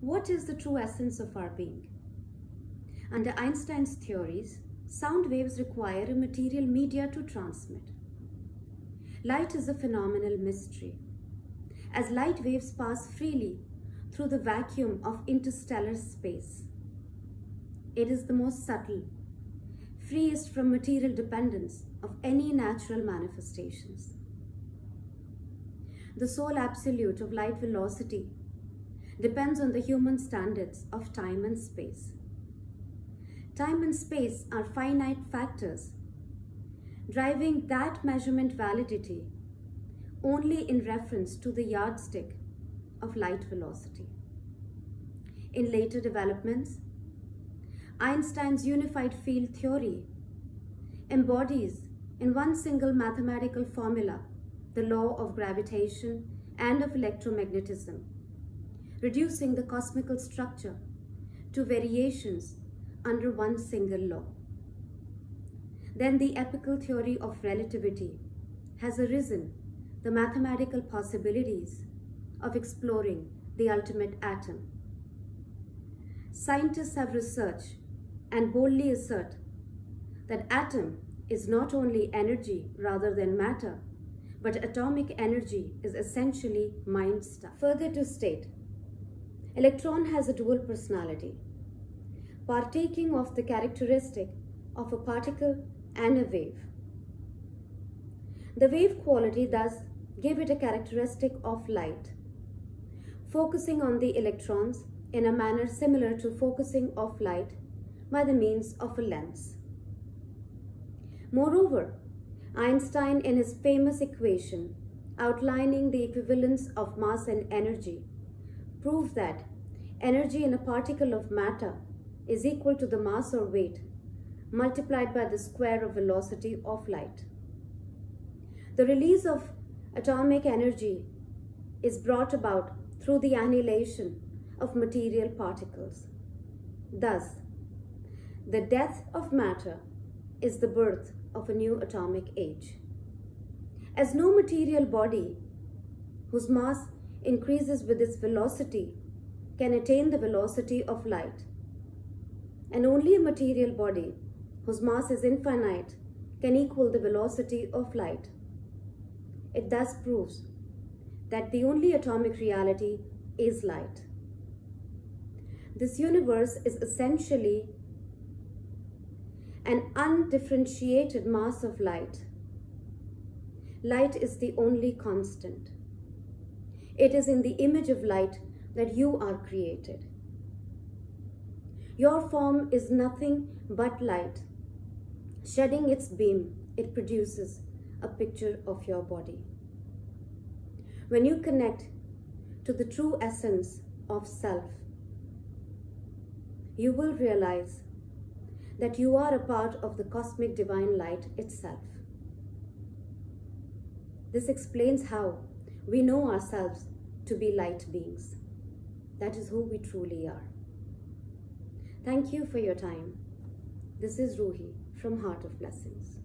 what is the true essence of our being? Under Einstein's theories, sound waves require a material media to transmit. Light is a phenomenal mystery. As light waves pass freely through the vacuum of interstellar space, it is the most subtle, freest from material dependence of any natural manifestations. The sole absolute of light velocity depends on the human standards of time and space. Time and space are finite factors, driving that measurement validity only in reference to the yardstick of light velocity. In later developments, Einstein's unified field theory embodies in one single mathematical formula the law of gravitation and of electromagnetism reducing the cosmical structure to variations under one single law. Then the epical theory of relativity has arisen the mathematical possibilities of exploring the ultimate atom. Scientists have researched and boldly assert that atom is not only energy rather than matter, but atomic energy is essentially mind stuff. Further to state Electron has a dual personality, partaking of the characteristic of a particle and a wave. The wave quality thus gave it a characteristic of light, focusing on the electrons in a manner similar to focusing of light by the means of a lens. Moreover, Einstein in his famous equation outlining the equivalence of mass and energy proves that energy in a particle of matter is equal to the mass or weight multiplied by the square of velocity of light. The release of atomic energy is brought about through the annihilation of material particles. Thus, the death of matter is the birth of a new atomic age. As no material body whose mass increases with its velocity can attain the velocity of light. And only a material body whose mass is infinite can equal the velocity of light. It thus proves that the only atomic reality is light. This universe is essentially an undifferentiated mass of light. Light is the only constant. It is in the image of light that you are created. Your form is nothing but light. Shedding its beam, it produces a picture of your body. When you connect to the true essence of self, you will realize that you are a part of the cosmic divine light itself. This explains how we know ourselves to be light beings. That is who we truly are. Thank you for your time. This is Ruhi from Heart of Blessings.